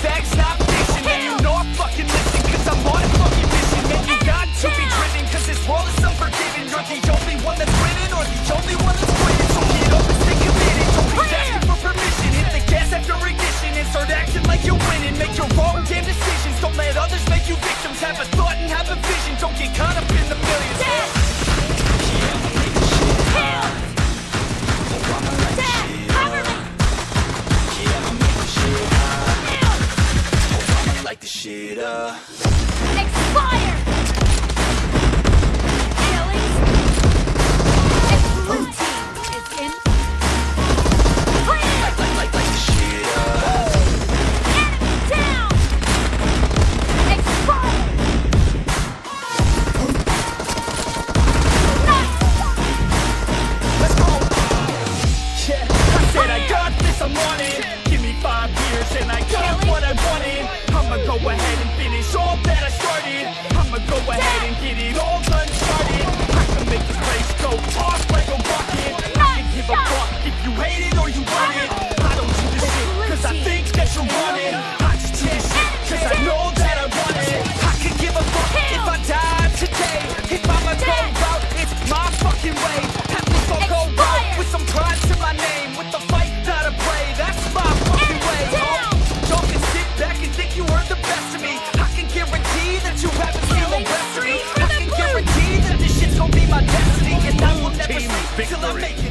sex. later. Expire! It's I said I got this, I'm on it. Give me five years and I got Killing. what I wanted. victory.